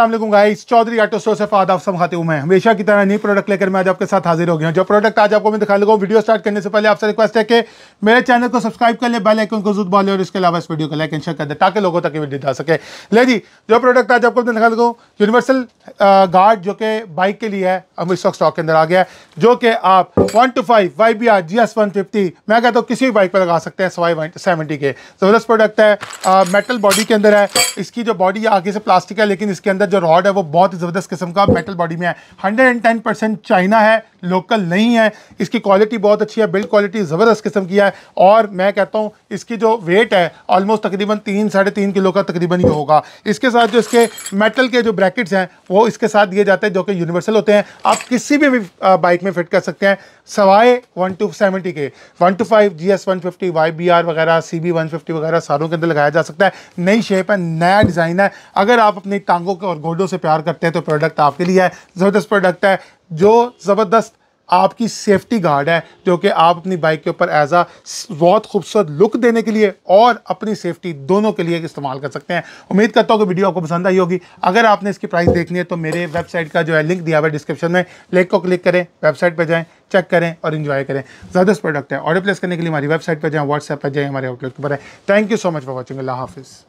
Aslam guys Chaudhary auto store से फाद आप खाते हूँ मैं। हमेशा की तरह नई प्रोडक्ट लेकर मैं आज आपके साथ हाजिर हो गया हूँ। जो प्रोडक्ट आज आपको मैं दिखा लगा वीडियो स्टार्ट करने से पहले आपसे रिक्वेस्ट है कि मेरे चैनल को सब्सक्राइब कर ले बेल आइकन को ज़रूर बोले और इसके अलावा इस वीडियो को लाइक एंड शेयर कर दे, ताकि लोगों तक वीडियो जा सके। ले जी, जो प्रोडक्ट आज आपको मैं दिखा लगा यूनिवर्सल गार्ड जो कि बाइक के लिए है अब इस वक्त स्टॉक के अंदर आ गया है, जो कि आप one two five Y B R G S one fifty मैं कहता हूँ किसी भी बाइक पर लगा सकते हैं सवाई सेवेंटी के। ज़बरदस्त प्रोडक्ट है मेटल बॉडी के अंदर है, इसकी जो बॉडी आगे से प्लास्टिक है, लेकिन इसके अंदर जो रॉड है वो बहुत ही ज़बरदस्त किस्म का मेटल बॉडी में है। हंड्रेड चाइना है लोकल नहीं है। इसकी क्वालिटी बहुत अच्छी है बिल्ड क्वालिटी ज़बरदस्त किस्म की है और मैं कहता हूँ, इसकी जो वेट है ऑलमोस्ट तकरीबन तीन, साढ़े तीन किलो का तकरीबन ये होगा। इसके साथ जो इसके मेटल के जो ब्रैकेट्स हैं, वो इसके साथ दिए जाते हैं जो कि यूनिवर्सल होते हैं। आप किसी भी बाइक में फिट कर सकते हैं। सवाए वन टू सेवेंटी के। One two five G S one fifty Y B R वगैरह सी बी वन फिफ्टी वगैरह सारों के अंदर लगाया जा सकता है। नई शेप है, नया डिज़ाइन है। अगर आप अपनी टांगों के और गोडों से प्यार करते हैं तो प्रोडक्ट आपके लिए है। ज़बरदस्त प्रोडक्ट है। जो ज़बरदस्त आपकी सेफ्टी गार्ड है, जो कि आप अपनी बाइक के ऊपर एज आ बहुत खूबसूरत लुक देने के लिए और अपनी सेफ्टी दोनों के लिए इस्तेमाल कर सकते हैं। उम्मीद करता हूँ कि वीडियो आपको पसंद आई होगी। अगर आपने इसकी प्राइस देखनी है तो मेरे वेबसाइट का जो है लिंक दिया हुआ है डिस्क्रिप्शन में लिंक को क्लिक करें वेबसाइट पर जाएँ चेक करें और इन्जॉय करें। ज़बरदस्त प्रोडक्ट है। ऑर्डर प्लेस करने के लिए हमारी वेबसाइट पर जाएँ व्हाट्सएप पर जाएँ, हमारे आउटलेट पर है thank you so much for watching अल्लाह हाफिज़।